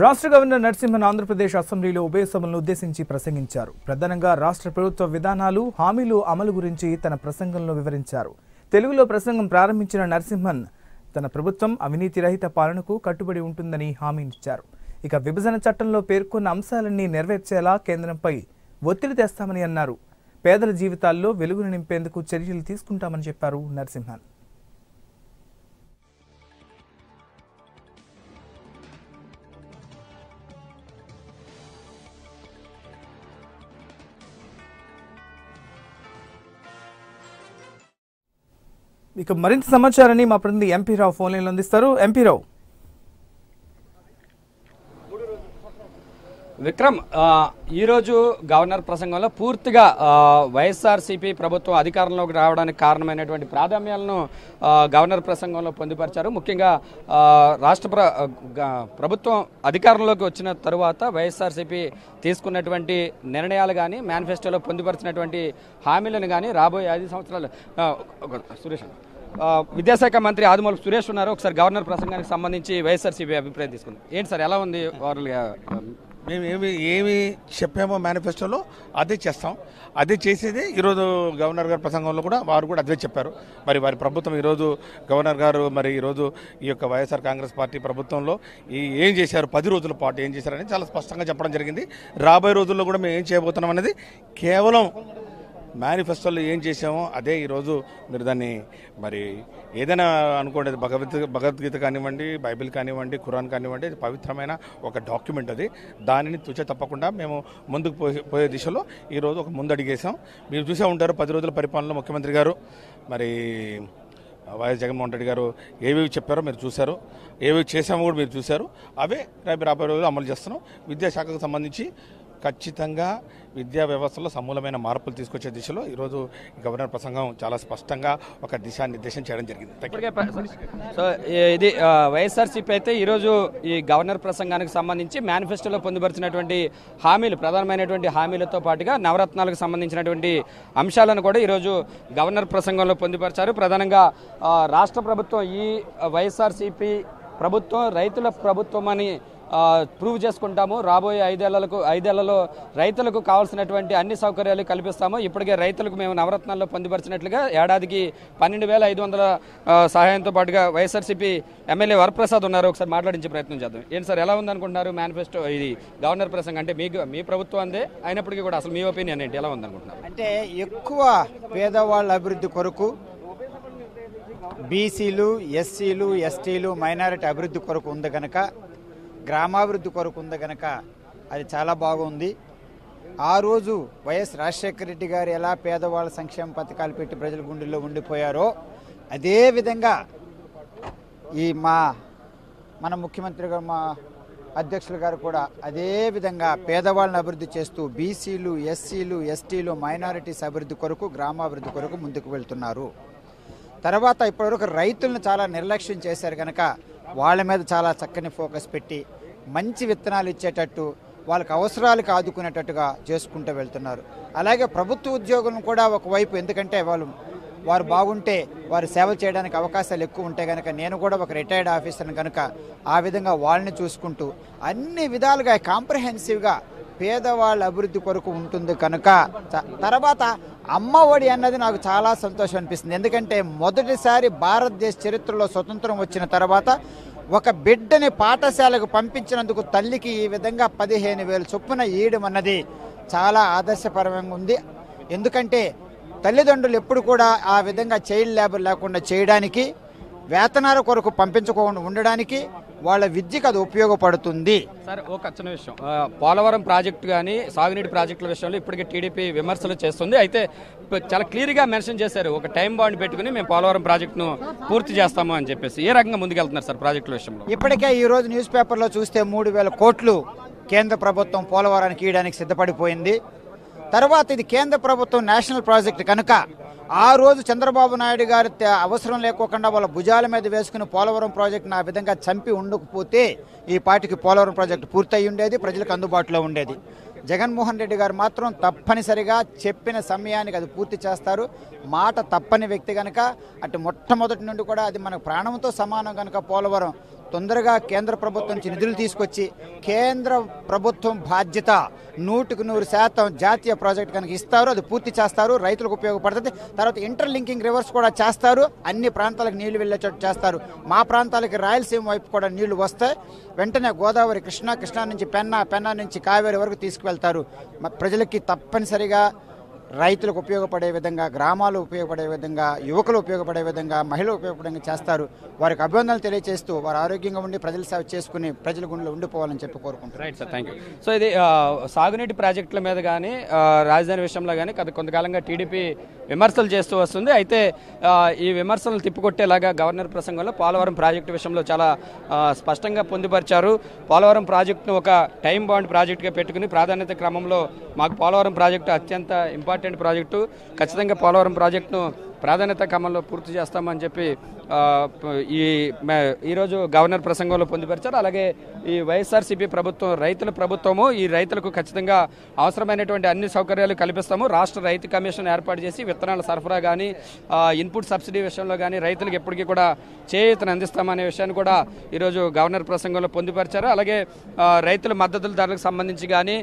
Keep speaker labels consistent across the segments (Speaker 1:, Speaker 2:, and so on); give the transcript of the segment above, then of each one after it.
Speaker 1: రాష్ట్ర గవర్నర్ నరసింహన్ ఆంధ్రప్రదేశ్ అసెంబ్లీలో ఉభయ సభలను ఉద్దేశించి ప్రసంగించారు ప్రధానంగా రాష్ట్ర ప్రభుత్వ విధానాలు హామీలు అమలు గురించి తన ప్రసంగంలో వివరించారు తెలుగులో ప్రసంగం ప్రారంభించిన నరసింహన్ తన ప్రభుత్వం అవినీతి రహిత పాలనకు కట్టుబడి ఉంటుందని హామీ ఇచ్చారు ఇక విభజన చట్టంలో పేర్కొన్న అంశాలన్నీ నెరవేర్చేలా కేంద్రంపై ఒత్తిడి తెస్తామని అన్నారు పేదల జీవితాల్లో వెలుగును నింపేందుకు చర్యలు తీసుకుంటామని చెప్పారు నరసింహన్ ఇక మరింత సమాచారాన్ని మా ప్రతినిధి ఎంపీ రావు ఫోన్ లైన్ అందిస్తారు ఎంపీ రావు విక్రమ్ ఈరోజు గవర్నర్ ప్రసంగంలో పూర్తిగా వైఎస్ఆర్సీపీ ప్రభుత్వం అధికారంలోకి రావడానికి కారణమైనటువంటి ప్రాధాన్యాలను గవర్నర్ ప్రసంగంలో పొందుపరిచారు ముఖ్యంగా రాష్ట్ర ప్రభుత్వం అధికారంలోకి వచ్చిన తరువాత వైఎస్ఆర్సీపీ తీసుకున్నటువంటి నిర్ణయాలు కానీ మేనిఫెస్టోలో పొందుపరిచినటువంటి హామీలను కానీ రాబోయే ఐదు సంవత్సరాలు సురేష్ విద్యాశాఖ మంత్రి ఆదిమూలపు సురేష్ ఉన్నారు ఒకసారి గవర్నర్ ప్రసంగానికి సంబంధించి వైఎస్ఆర్సీపీ అభిప్రాయం తీసుకుంది ఏంటి సార్ ఎలా ఉంది ఓవరాల్ మేము ఏమి ఏమి చెప్పామో మేనిఫెస్టోలో అదే చేస్తాం అదే చేసేది ఈరోజు గవర్నర్ గారి ప్రసంగంలో కూడా వారు కూడా అదే చెప్పారు మరి వారి ప్రభుత్వం ఈరోజు గవర్నర్ గారు మరి ఈరోజు ఈ యొక్క వైఎస్ఆర్ కాంగ్రెస్ పార్టీ ప్రభుత్వంలో ఈ ఏం చేశారు పది రోజుల పాటు ఏం చేశారని చాలా స్పష్టంగా చెప్పడం జరిగింది రాబోయే రోజుల్లో కూడా మేము ఏం చేయబోతున్నాం అనేది కేవలం మేనిఫెస్టోలో ఏం చేశామో అదే ఈరోజు మీరు దాన్ని మరి ఏదైనా అనుకోండి భగవద్ భగవద్గీత కానివ్వండి బైబిల్ కానివ్వండి ఖురాన్ కానివ్వండి అది పవిత్రమైన ఒక డాక్యుమెంట్ అది దానిని చూసే తప్పకుండా మేము ముందుకు పోయే పోయే దిశలో ఈరోజు ఒక ముందు అడిగేసాం మీరు చూసే ఉంటారు పది రోజుల పరిపాలనలో ముఖ్యమంత్రి గారు మరి వైఎస్ జగన్మోహన్ రెడ్డి గారు ఏవేవి చెప్పారో మీరు చూశారు ఏవేవి చేశామో కూడా మీరు చూశారు అవే రేపు రాబోయే రోజులు అమలు చేస్తున్నాం విద్యాశాఖకు సంబంధించి ఖచ్చితంగా విద్యా వ్యవస్థలో సమూలమైన మార్పులు తీసుకొచ్చే దిశలో ఈరోజు గవర్నర్ ప్రసంగం చాలా స్పష్టంగా ఒక దిశానిర్దేశం చేయడం జరిగింది సో ఇది వైఎస్ఆర్సీపీ అయితే ఈరోజు ఈ గవర్నర్ ప్రసంగానికి సంబంధించి మేనిఫెస్టోలో పొందుపరిచినటువంటి హామీలు ప్రధానమైనటువంటి హామీలతో పాటుగా నవరత్నాలకు సంబంధించినటువంటి అంశాలను కూడా ఈరోజు గవర్నర్ ప్రసంగంలో పొందుపరిచారు ప్రధానంగా రాష్ట్ర ప్రభుత్వం ఈ వైఎస్ఆర్సీపీ ప్రభుత్వం రైతుల ప్రభుత్వం అని ప్రూవ్ చేసుకుంటాము రాబోయే ఐదేళ్లకు ఐదేళ్లలో రైతులకు కావాల్సినటువంటి అన్ని సౌకర్యాలు కల్పిస్తాము ఇప్పటికే రైతులకు మేము నవరత్నాల్లో పొందుపరిచినట్లుగా ఏడాదికి పన్నెండు వేల ఐదు వందల సహాయంతో పాటుగా వైఎస్ఆర్సీపీ ఎమ్మెల్యే వరప్రసాద్ ఉన్నారు ఒకసారి మాట్లాడించే ప్రయత్నం చేద్దాం ఏంటి సార్ ఎలా ఉందనుకుంటున్నారు మేనిఫెస్టో ఇది గవర్నర్ ప్రసంగం అంటే మీకు మీ ప్రభుత్వందే అయినప్పటికీ కూడా అసలు మీ ఒపీనియన్ ఏంటి ఎలా ఉందనుకుంటున్నారు
Speaker 2: అంటే ఎక్కువ పేదవాళ్ళ అభివృద్ధి కొరకు బీసీలు ఎస్సీలు ఎస్టీలు మైనారిటీ అభివృద్ధి కొరకు ఉంది కనుక గ్రామాభివృద్ధి కొరకు ఉంది కనుక అది చాలా బాగుంది ఆ రోజు వైఎస్ రాజశేఖర రెడ్డి గారు ఎలా పేదవాళ్ళ సంక్షేమ పథకాలు పెట్టి ప్రజల గుండెల్లో ఉండిపోయారో అదేవిధంగా ఈ మా మన ముఖ్యమంత్రి గారు మా అధ్యక్షులు గారు కూడా అదే విధంగా పేదవాళ్ళని అభివృద్ధి చేస్తూ బీసీలు ఎస్సీలు ఎస్టీలు మైనారిటీస్ అభివృద్ధి కొరకు గ్రామాభివృద్ధి కొరకు ముందుకు వెళ్తున్నారు తర్వాత ఇప్పటివరకు రైతులను చాలా నిర్లక్ష్యం చేశారు కనుక వాళ్ళ మీద చాలా చక్కని ఫోకస్ పెట్టి మంచి విత్తనాలు ఇచ్చేటట్టు వాళ్ళకి అవసరాలకు ఆదుకునేటట్టుగా చేసుకుంటూ వెళ్తున్నారు అలాగే ప్రభుత్వ ఉద్యోగులను కూడా ఒకవైపు ఎందుకంటే వాళ్ళు వారు బాగుంటే వారు సేవ చేయడానికి అవకాశాలు ఎక్కువ ఉంటే కనుక నేను కూడా ఒక రిటైర్డ్ ఆఫీసర్ని కనుక ఆ విధంగా వాళ్ళని చూసుకుంటూ అన్ని విధాలుగా కాంప్రహెన్సివ్గా పేదవాళ్ళ అభివృద్ధి కొరకు ఉంటుంది కనుక తర్వాత అమ్మ ఒడి అన్నది నాకు చాలా సంతోషం అనిపిస్తుంది ఎందుకంటే మొదటిసారి భారతదేశ చరిత్రలో స్వతంత్రం వచ్చిన తర్వాత ఒక బిడ్డని పాఠశాలకు పంపించినందుకు తల్లికి ఈ విధంగా పదిహేను వేలు చొప్పున ఇయ్యడం అన్నది చాలా ఆదర్శపరంగా ఉంది ఎందుకంటే తల్లిదండ్రులు ఎప్పుడు కూడా ఆ విధంగా చైల్డ్ లేబర్ లేకుండా చేయడానికి వేతనాల కొరకు పంపించకుండా ఉండడానికి వాళ్ళ విద్యకు అది ఉపయోగపడుతుంది
Speaker 1: సార్ ఒక చిన్న విషయం పోలవరం ప్రాజెక్టు కానీ సాగునీటి ప్రాజెక్టుల విషయంలో ఇప్పటికే టీడీపీ విమర్శలు చేస్తుంది అయితే చాలా క్లియర్గా మెన్షన్ చేశారు ఒక టైం బాండ్ పెట్టుకుని మేము పోలవరం ప్రాజెక్టును పూర్తి చేస్తాము అని చెప్పేసి ఏ రకంగా ముందుకెళ్తున్నారు సార్ ప్రాజెక్టుల విషయంలో ఇప్పటికే
Speaker 2: ఈ రోజు న్యూస్ పేపర్లో చూస్తే మూడు వేల కోట్లు కేంద్ర ప్రభుత్వం పోలవరానికి ఇవ్వడానికి సిద్ధపడిపోయింది తర్వాత ఇది కేంద్ర ప్రభుత్వం నేషనల్ ప్రాజెక్టు కనుక ఆ రోజు చంద్రబాబు నాయుడు గారి అవసరం లేకోకుండా వాళ్ళ భుజాల మీద వేసుకుని పోలవరం ప్రాజెక్టును ఆ విధంగా చంపి ఉండకపోతే ఈ పార్టీకి పోలవరం ప్రాజెక్టు పూర్తయి ఉండేది ప్రజలకు అందుబాటులో ఉండేది జగన్మోహన్ రెడ్డి గారు మాత్రం తప్పనిసరిగా చెప్పిన సమయానికి అది పూర్తి చేస్తారు మాట తప్పని వ్యక్తి కనుక అటు మొట్టమొదటి నుండి కూడా అది మన ప్రాణంతో సమానం కనుక పోలవరం తొందరగా కేంద్ర ప్రభుత్వం నుంచి నిధులు తీసుకొచ్చి కేంద్ర ప్రభుత్వం బాధ్యత నూటికి నూరు శాతం జాతీయ ప్రాజెక్ట్ కనుక ఇస్తారు అది పూర్తి చేస్తారు రైతులకు ఉపయోగపడుతుంది తర్వాత ఇంటర్లింకింగ్ రివర్స్ కూడా చేస్తారు అన్ని ప్రాంతాలకు నీళ్లు వెళ్ళే చోటు చేస్తారు మా ప్రాంతాలకి రాయలసీమ వైపు కూడా నీళ్లు వస్తాయి వెంటనే గోదావరి కృష్ణా కృష్ణా నుంచి పెన్నా పెన్నా నుంచి కావేరి వరకు తీసుకువెళ్తారు ప్రజలకి తప్పనిసరిగా రైతులకు ఉపయోగపడే విధంగా గ్రామాలు ఉపయోగపడే విధంగా యువకులు ఉపయోగపడే విధంగా మహిళలు ఉపయోగపడే చేస్తారు వారికి అభివందనలు తెలియజేస్తూ వారు ఆరోగ్యంగా ఉండి ప్రజల సేవ చేసుకుని ప్రజల గుండెలో ఉండిపోవాలని చెప్పి కోరుకుంటున్నారు
Speaker 1: సార్ థ్యాంక్ యూ సో ఇది సాగునీటి ప్రాజెక్టుల మీద కానీ రాజధాని విషయంలో కానీ గత కొంతకాలంగా టీడీపీ విమర్శలు చేస్తూ వస్తుంది అయితే ఈ విమర్శలను తిప్పికొట్టేలాగా గవర్నర్ ప్రసంగంలో పోలవరం ప్రాజెక్టు విషయంలో చాలా స్పష్టంగా పొందుపరిచారు పోలవరం ప్రాజెక్టును ఒక టైం బాండ్ ప్రాజెక్టుగా పెట్టుకుని ప్రాధాన్యత క్రమంలో మాకు పోలవరం ప్రాజెక్టు అత్యంత ఇంపార్టెంట్ ఇంపార్టెంట్ ప్రాజెక్టు ఖచ్చితంగా పోలవరం ప్రాజెక్టును ప్రాధాన్యత క్రమంలో పూర్తి చేస్తామని చెప్పి ఈ ఈరోజు గవర్నర్ ప్రసంగంలో పొందుపరిచారు అలాగే ఈ వైఎస్ఆర్సీపీ ప్రభుత్వం రైతుల ప్రభుత్వము ఈ రైతులకు ఖచ్చితంగా అవసరమైనటువంటి అన్ని సౌకర్యాలు కల్పిస్తాము రాష్ట్ర రైతు కమిషన్ ఏర్పాటు చేసి విత్తనాల సరఫరా కానీ ఇన్పుట్ సబ్సిడీ విషయంలో కానీ రైతులకు ఎప్పటికీ కూడా చేయూతను అందిస్తామనే విషయాన్ని కూడా ఈరోజు గవర్నర్ ప్రసంగంలో పొందుపరిచారు అలాగే రైతుల మద్దతుల ధరలకు సంబంధించి కానీ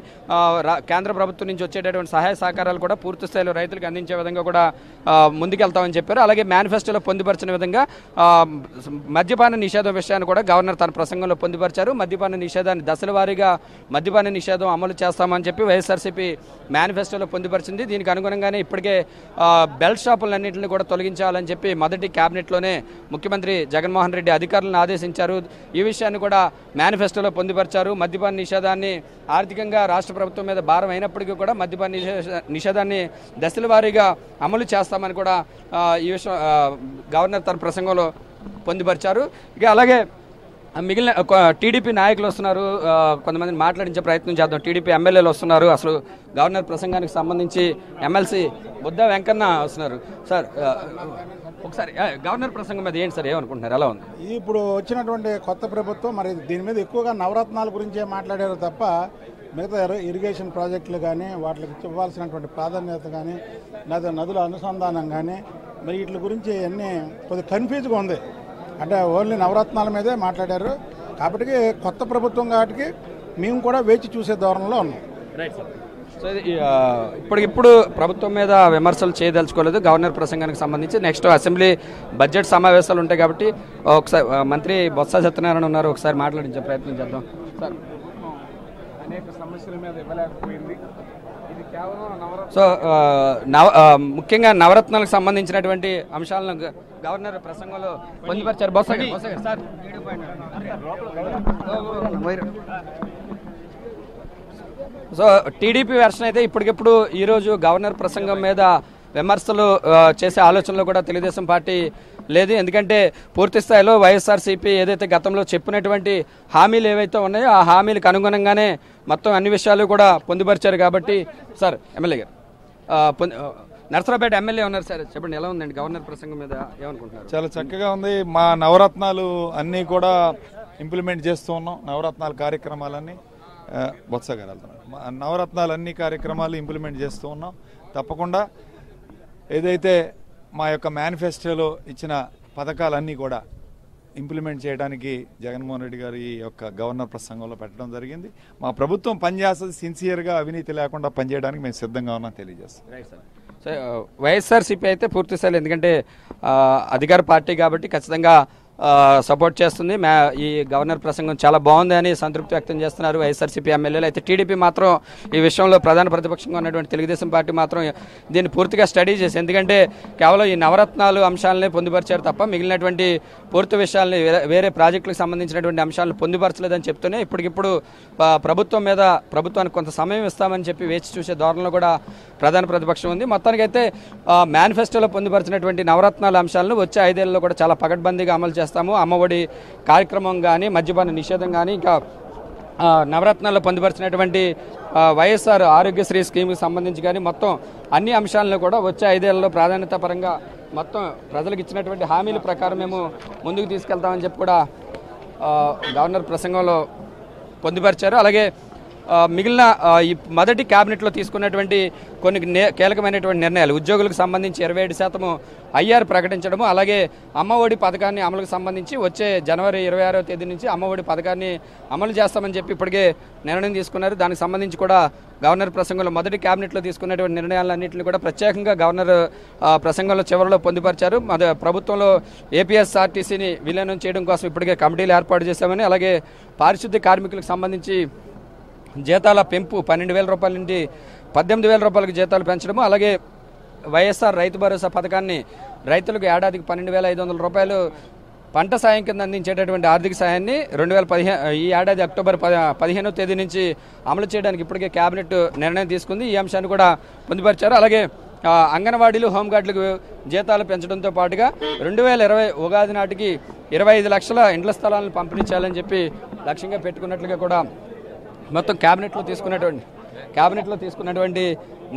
Speaker 1: కేంద్ర ప్రభుత్వం నుంచి వచ్చేటటువంటి సహాయ సహకారాలు కూడా పూర్తి స్థాయిలో రైతులకు అందించే విధంగా కూడా ముందుకెళ్తారు తీసుకెళ్తామని చెప్పారు అలాగే మేనిఫెస్టోలో పొందుపరిచిన విధంగా మద్యపాన నిషేధం విషయాన్ని కూడా గవర్నర్ తన ప్రసంగంలో పొందుపరిచారు మద్యపాన నిషేధాన్ని దశల వారీగా మద్యపాన నిషేధం అమలు చేస్తామని చెప్పి వైఎస్ఆర్సీపీ మేనిఫెస్టోలో పొందుపరిచింది దీనికి అనుగుణంగానే ఇప్పటికే బెల్ట్ షాపులన్నింటిని కూడా తొలగించాలని చెప్పి మొదటి క్యాబినెట్లోనే ముఖ్యమంత్రి జగన్మోహన్ రెడ్డి అధికారులను ఆదేశించారు ఈ విషయాన్ని కూడా మేనిఫెస్టోలో పొందుపరిచారు మద్యపాన నిషేధాన్ని ఆర్థికంగా రాష్ట్ర ప్రభుత్వం మీద భారం అయినప్పటికీ కూడా మద్యపాన నిషేధాన్ని దశల అమలు చేస్తామని కూడా ఈ విషయం గవర్నర్ తన ప్రసంగంలో పొందుపరిచారు ఇక అలాగే మిగిలిన టీడీపీ నాయకులు వస్తున్నారు కొంతమందిని మాట్లాడించే ప్రయత్నం చేద్దాం టీడీపీ ఎమ్మెల్యేలు వస్తున్నారు అసలు గవర్నర్ ప్రసంగానికి సంబంధించి ఎమ్మెల్సీ బుద్ధ వెంకన్న వస్తున్నారు సార్ ఒకసారి గవర్నర్ ప్రసంగం మీద ఏంటి సార్ ఏమనుకుంటున్నారు ఎలా ఉంది
Speaker 2: ఇప్పుడు వచ్చినటువంటి కొత్త ప్రభుత్వం మరి దీని మీద ఎక్కువగా నవరత్నాల గురించే మాట్లాడారు తప్ప
Speaker 1: మిగతా ఇరిగేషన్ ప్రాజెక్టులు కానీ వాటికి ఇవ్వాల్సినటువంటి ప్రాధాన్యత కానీ లేదా నదుల అనుసంధానం కానీ మరి వీటి గురించి అన్నీ కొద్దిగా కన్ఫ్యూజ్గా ఉంది అంటే ఓన్లీ నవరత్నాల మీదే మాట్లాడారు కాబట్టి కొత్త ప్రభుత్వం కాబట్టి మేము కూడా వేచి చూసే ధోరణిలో ఉన్నాం రైట్ సో ఇప్పటికిప్పుడు ప్రభుత్వం మీద విమర్శలు చేయదలుచుకోలేదు గవర్నర్ ప్రసంగానికి సంబంధించి నెక్స్ట్ అసెంబ్లీ బడ్జెట్ సమావేశాలు ఉంటాయి కాబట్టి ఒకసారి మంత్రి బొత్స సత్యనారాయణ ఉన్నారు ఒకసారి మాట్లాడించే ప్రయత్నం చేద్దాం సార్ అనేక సమస్యల మీద ఇవ్వలేకపోయింది సో నవ ముఖ్యంగా నవరత్నాలకు సంబంధించినటువంటి అంశాలను గవర్నర్ ప్రసంగంలో పొందుపరిచారు Botsa sir so TDP version అయితే ఇప్పటికిప్పుడు ఈరోజు గవర్నర్ ప్రసంగం మీద విమర్శలు చేసే ఆలోచనలో కూడా తెలుగుదేశం పార్టీ లేదు ఎందుకంటే పూర్తి స్థాయిలో వైఎస్ఆర్సీపీ ఏదైతే గతంలో చెప్పినటువంటి హామీలు ఏవైతే ఉన్నాయో ఆ హామీలకు అనుగుణంగానే మొత్తం అన్ని విషయాలు కూడా పొందుపరిచారు కాబట్టి సార్ ఎమ్మెల్యే గారు నర్సరాపేట ఎమ్మెల్యే ఉన్నారు సార్ చెప్పండి ఎలా ఉందండి గవర్నర్ ప్రసంగం మీద ఏమనుకుంటున్నారు చాలా చక్కగా ఉంది మా నవరత్నాలు అన్నీ కూడా ఇంప్లిమెంట్ చేస్తూ ఉన్నాం నవరత్నాల కార్యక్రమాలన్నీ బొత్సగలుగుతున్నాం నవరత్నాలు అన్ని కార్యక్రమాలు ఇంప్లిమెంట్ చేస్తూ ఉన్నాం తప్పకుండా ఏదైతే మా యొక్క మేనిఫెస్టోలో ఇచ్చిన పథకాలన్నీ కూడా ఇంప్లిమెంట్ చేయడానికి జగన్మోహన్ రెడ్డి గారు ఈ యొక్క గవర్నర్ ప్రసంగంలో పెట్టడం జరిగింది మా ప్రభుత్వం పనిచేస్తుంది సిన్సియర్గా అవినీతి లేకుండా పనిచేయడానికి మేము సిద్ధంగా ఉన్నాం తెలియజేస్తాం uh, వైఎస్ఆర్సీపీ అయితే పూర్తిస్థాయిలో ఎందుకంటే అధికార పార్టీ కాబట్టి ఖచ్చితంగా సపోర్ట్ చేస్తుంది మే ఈ గవర్నర్ ప్రసంగం చాలా బాగుంది అని సంతృప్తి వ్యక్తం చేస్తున్నారు వైఎస్ఆర్సీపీ ఎమ్మెల్యేలు అయితే టీడీపీ మాత్రం ఈ విషయంలో ప్రధాన ప్రతిపక్షంగా ఉన్నటువంటి తెలుగుదేశం పార్టీ మాత్రం దీన్ని పూర్తిగా స్టడీ చేసి ఎందుకంటే కేవలం ఈ నవరత్నాలు అంశాలనే పొందుపరిచారు తప్ప మిగిలినటువంటి పూర్తి విషయాల్ని వేరే ప్రాజెక్టులకు సంబంధించినటువంటి అంశాలను పొందుపరచలేదని చెప్తూనే ఇప్పటికిప్పుడు ప్రభుత్వం మీద ప్రభుత్వానికి కొంత సమయం ఇస్తామని చెప్పి వేచి చూసే ధోరణిలో కూడా ప్రధాన ప్రతిపక్షం ఉంది మొత్తానికైతే మేనిఫెస్టోలో పొందుపరిచినటువంటి నవరత్నాల అంశాలను వచ్చే ఐదేళ్లలో కూడా చాలా పకడ్బందీగా అమలు చేస్తారు చేస్తాము అమ్మఒడి కార్యక్రమం కానీ మద్యపాన నిషేధం కానీ ఇంకా నవరత్నాల్లో పొందుపరిచినటువంటి వైఎస్ఆర్ ఆరోగ్యశ్రీ స్కీమ్కి సంబంధించి కానీ మొత్తం అన్ని అంశాలను కూడా వచ్చే ఐదేళ్లలో ప్రాధాన్యత పరంగా మొత్తం ప్రజలకు ఇచ్చినటువంటి హామీల ప్రకారం మేము ముందుకు తీసుకెళ్తామని చెప్పి కూడా గవర్నర్ ప్రసంగంలో పొందుపరిచారు అలాగే మిగిలిన ఈ మొదటి క్యాబినెట్లో తీసుకున్నటువంటి కొన్ని కీలకమైనటువంటి నిర్ణయాలు ఉద్యోగులకు సంబంధించి ఇరవై ఏడు శాతము ఐఆర్ ప్రకటించడము అలాగే అమ్మఒడి పథకాన్ని అమలుకు సంబంధించి వచ్చే జనవరి ఇరవై ఆరో తేదీ నుంచి అమ్మఒడి పథకాన్ని అమలు చేస్తామని చెప్పి ఇప్పటికే నిర్ణయం తీసుకున్నారు దానికి సంబంధించి కూడా గవర్నర్ ప్రసంగంలో మొదటి క్యాబినెట్లో తీసుకున్నటువంటి నిర్ణయాలన్నింటినీ కూడా ప్రత్యేకంగా గవర్నర్ ప్రసంగంలో చివరిలో పొందుపరిచారు మన ప్రభుత్వంలో ఏపీఎస్ఆర్టీసీని విలీనం చేయడం కోసం ఇప్పటికే కమిటీలు ఏర్పాటు చేశామని అలాగే పారిశుద్ధ్య కార్మికులకు సంబంధించి జీతాల పెంపు పన్నెండు వేల రూపాయల నుండి పద్దెనిమిది వేల రూపాయలకు జీతాలు పెంచడము అలాగే వైఎస్ఆర్ రైతు భరోసా పథకాన్ని రైతులకు ఏడాదికి పన్నెండు వేల ఐదు వందల రూపాయలు పంట సాయం కింద అందించేటటువంటి ఆర్థిక సాయాన్ని రెండు వేల పదిహేను ఈ ఏడాది అక్టోబర్ పదిహేనో తేదీ నుంచి అమలు చేయడానికి ఇప్పటికే కేబినెట్ నిర్ణయం తీసుకుంది ఈ అంశాన్ని కూడా పొందుపరిచారు అలాగే అంగన్వాడీలు హోంగార్డులకు జీతాలు పెంచడంతో పాటుగా రెండు వేల ఇరవై ఉగాది నాటికి ఇరవై ఐదు లక్షల ఇండ్ల స్థలాలను పంపిణీ చేయాలని చెప్పి లక్ష్యంగా పెట్టుకున్నట్లుగా కూడా మొత్తం క్యాబినెట్లో తీసుకున్నటువంటి క్యాబినెట్లో తీసుకున్నటువంటి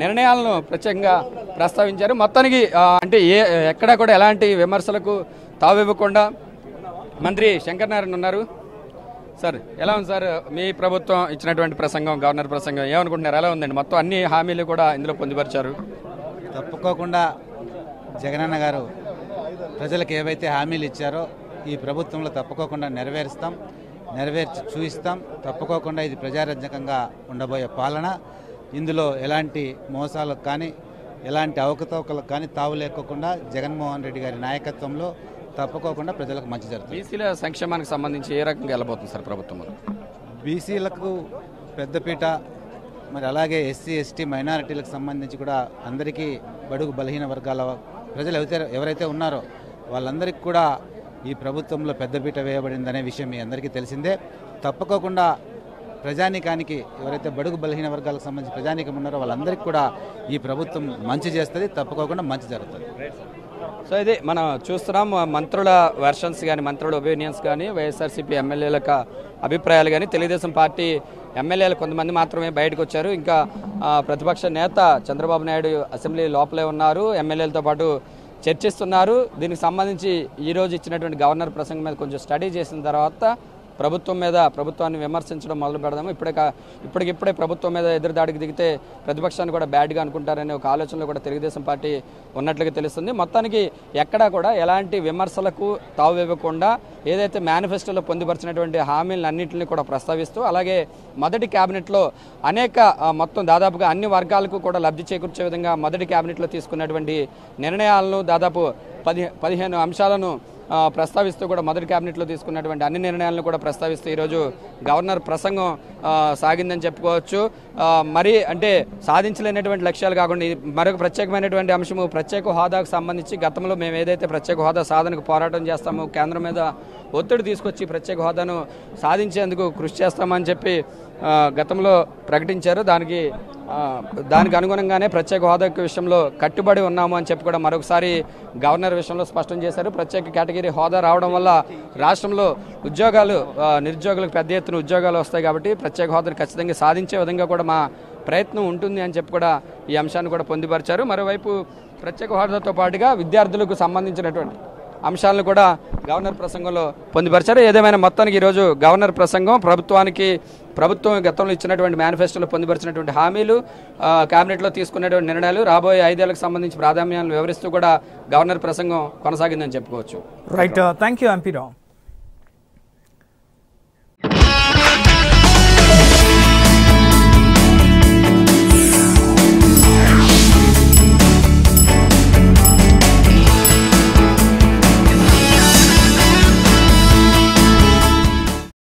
Speaker 1: నిర్ణయాలను ప్రత్యేకంగా ప్రస్తావించారు మొత్తానికి అంటే ఏ ఎక్కడా కూడా ఎలాంటి విమర్శలకు తావివ్వకుండా మంత్రి శంకర్ నారాయణ ఉన్నారు సార్ ఎలా ఉంది సార్ మీ ప్రభుత్వం ఇచ్చినటువంటి ప్రసంగం గవర్నర్ ప్రసంగం ఏమనుకుంటున్నారు ఎలా ఉందండి మొత్తం అన్ని హామీలు కూడా ఇందులో పొందుపరిచారు తప్పుకోకుండా
Speaker 2: జగనన్న గారు ప్రజలకు ఏవైతే హామీలు ఇచ్చారో ఈ ప్రభుత్వంలో తప్పుకోకుండా నెరవేరుస్తాం నెరవేర్చి చూపిస్తాం తప్పుకోకుండా ఇది ప్రజారంజకంగా ఉండబోయే పాలన ఇందులో ఎలాంటి మోసాలకు కానీ ఎలాంటి అవకతవకలకు కానీ తావు లేకోకుండా జగన్మోహన్ రెడ్డి గారి నాయకత్వంలో తప్పుకోకుండా ప్రజలకు మంచి జరుగుతుంది బీసీల సంక్షేమానికి సంబంధించి ఏ రకంగా వెళ్ళబోతుంది సార్ ప్రభుత్వం బీసీలకు పెద్దపీట మరి అలాగే ఎస్సీ ఎస్టీ మైనారిటీలకు సంబంధించి కూడా అందరికీ బడుగు బలహీన వర్గాల ప్రజలు ఎవరైతే ఎవరైతే ఉన్నారో వాళ్ళందరికీ కూడా ఈ ప్రభుత్వంలో పెద్దపీట వేయబడిందనే విషయం మీ అందరికీ తెలిసిందే తప్పకోకుండా ప్రజానీకానికి ఎవరైతే బడుగు బలహీన వర్గాలకు సంబంధించి ప్రజానీకం ఉన్నారో వాళ్ళందరికీ కూడా ఈ ప్రభుత్వం మంచి చేస్తుంది తప్పకోకుండా
Speaker 1: మంచి జరుగుతుంది సో ఇది మనం చూస్తున్నాం మంత్రుల వెర్షన్స్ కానీ మంత్రుల ఒపీనియన్స్ కానీ వైఎస్ఆర్సీపీ ఎమ్మెల్యేల అభిప్రాయాలు కానీ తెలుగుదేశం పార్టీ ఎమ్మెల్యేలు కొంతమంది మాత్రమే బయటకు వచ్చారు ఇంకా ప్రతిపక్ష నేత చంద్రబాబు నాయుడు అసెంబ్లీ లోపలే ఉన్నారు ఎమ్మెల్యేలతో పాటు చర్చిస్తున్నారు దీనికి సంబంధించి ఈరోజు ఇచ్చినటువంటి గవర్నర్ ప్రసంగం మీద కొంచెం స్టడీ చేసిన తర్వాత ప్రభుత్వం మీద ప్రభుత్వాన్ని విమర్శించడం మొదలు పెడదాము ఇప్పుడే ఇప్పటికిప్పుడే ప్రభుత్వం మీద ఎదురుదాడికి దిగితే ప్రతిపక్షాన్ని కూడా బ్యాడ్గా అనుకుంటారనే ఒక ఆలోచనలో కూడా తెలుగుదేశం పార్టీ ఉన్నట్లుగా తెలుస్తుంది మొత్తానికి ఎక్కడా కూడా ఎలాంటి విమర్శలకు తావు ఇవ్వకుండా ఏదైతే మేనిఫెస్టోలో పొందుపరిచినటువంటి హామీలను అన్నింటినీ కూడా ప్రస్తావిస్తూ అలాగే మొదటి క్యాబినెట్లో అనేక మొత్తం దాదాపుగా అన్ని వర్గాలకు కూడా లబ్ధి చేకూర్చే విధంగా మొదటి క్యాబినెట్లో తీసుకున్నటువంటి నిర్ణయాలను దాదాపు పది పదిహేను అంశాలను ప్రస్తావిస్తూ కూడా మొదటి క్యాబినెట్లో తీసుకున్నటువంటి అన్ని నిర్ణయాలను కూడా ప్రస్తావిస్తూ ఈరోజు గవర్నర్ ప్రసంగం సాగిందని చెప్పుకోవచ్చు మరి అంటే సాధించలేనటువంటి లక్ష్యాలు కాకుండా మరొక ప్రత్యేకమైనటువంటి అంశము ప్రత్యేక హోదాకు సంబంధించి గతంలో మేము ఏదైతే ప్రత్యేక హోదా సాధనకు పోరాటం చేస్తామో కేంద్రం మీద ఒత్తిడి తీసుకొచ్చి ప్రత్యేక హోదాను సాధించేందుకు కృషి చేస్తామని చెప్పి గతంలో ప్రకటించారు దానికి దానికి అనుగుణంగానే ప్రత్యేక హోదా విషయంలో కట్టుబడి ఉన్నాము అని చెప్పి కూడా మరొకసారి గవర్నర్ విషయంలో స్పష్టం చేశారు ప్రత్యేక కేటగిరీ హోదా రావడం వల్ల రాష్ట్రంలో ఉద్యోగాలు నిరుద్యోగులకు పెద్ద ఎత్తున ఉద్యోగాలు వస్తాయి కాబట్టి ప్రత్యేక హోదాను ఖచ్చితంగా సాధించే విధంగా కూడా మా ప్రయత్నం ఉంటుంది అని చెప్పి కూడా ఈ అంశాన్ని కూడా పొందుపరిచారు మరోవైపు ప్రత్యేక హోదాతో పాటుగా విద్యార్థులకు సంబంధించినటువంటి అంశాలను కూడా గవర్నర్ ప్రసంగంలో పొందుపరిచారు ఏదేమైనా మొత్తానికి ఈరోజు గవర్నర్ ప్రసంగం ప్రభుత్వానికి ప్రభుత్వం గతంలో ఇచ్చినటువంటి మేనిఫెస్టోలో పొందుపరిచినటువంటి హామీలు కేబినెట్లో తీసుకున్నటువంటి నిర్ణయాలు రాబోయే ఐదేళ్లకు సంబంధించి ప్రాధాన్యాలను వివరిస్తూ కూడా గవర్నర్ ప్రసంగం కొనసాగిందని చెప్పుకోవచ్చు right thank you MP Rao